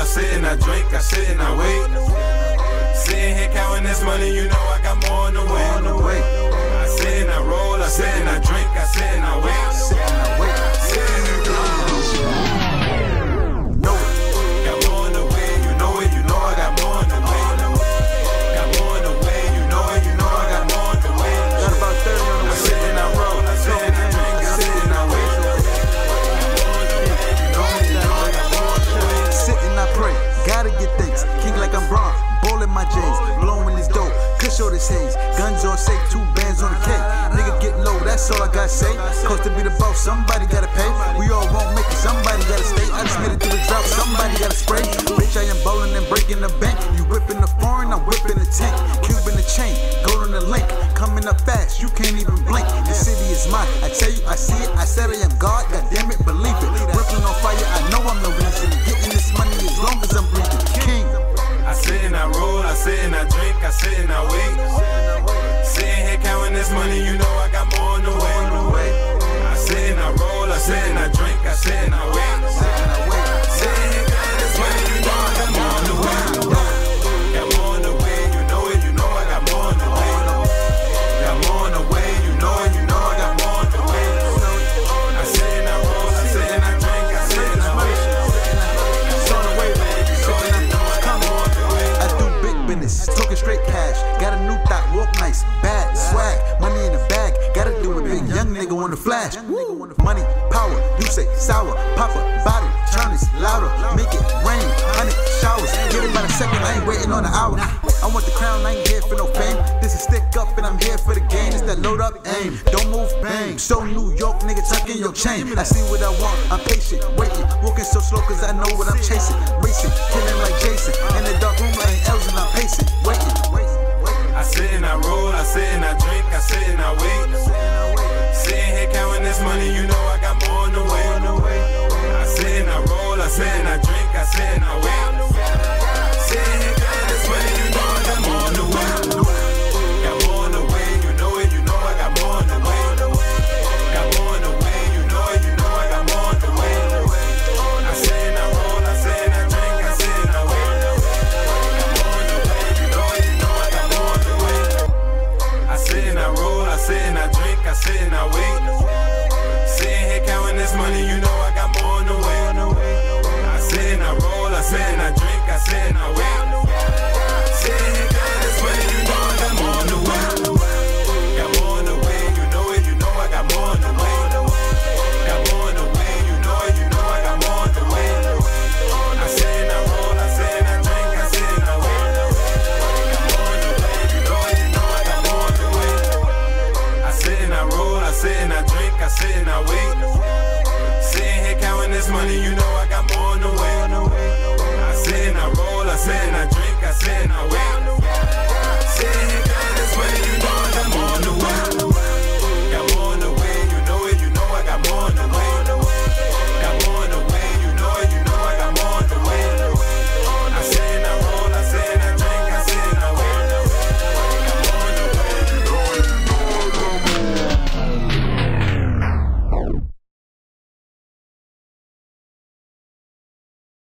I sit and I drink, I sit and I wait. Sitting here counting this money, you know all haze. Guns on safe. Two bands on the cake. Nigga get low. That's all I gotta say. Cause to be the boss, somebody gotta pay. We all won't make it. Somebody gotta stay. I just made it through the drought. Somebody gotta spray. Bitch, I am bowling and breaking the bank. You whipping the foreign, I'm whipping the tank. Cubing the chain. Gold on the link. Coming up fast. You can't even blink. The city is mine. I tell you, I see it. I said I am God. God I drink, I sit and I wait. Flash. Money, power, you say sour, pop a body, turn this louder, make it rain, honey showers. Get it by the second, I ain't waiting on the hour. I want the crown, I ain't here for no fame. This is stick up and I'm here for the game. It's that load up aim, don't move, bang. So New York, nigga, tuck in your chain. I see what I want, I'm patient, waiting, walking so slow cause I know what I'm chasing. Racing, killing like Jason. In the dark room, I ain't L's and I'm pacing, waiting. I sit and I roll, I sit and money, you know I got more on the way. I sit and I roll, I sit and I drink, I sit and I wait. Sitting here counting you know I got more on the way. Got more on the way, you know it, you know I got more on the way. Got more on the way, you know it, you know I got more on the way. I sit and I roll, I sit and I drink, I sit and I wait. Got more on the way, you know it, you know I got more on the way. I sit and I roll, I sit and I drink, I sit and I wait. Sitting here counting this money, you know I got more on the way. I sit and I roll, I sit and I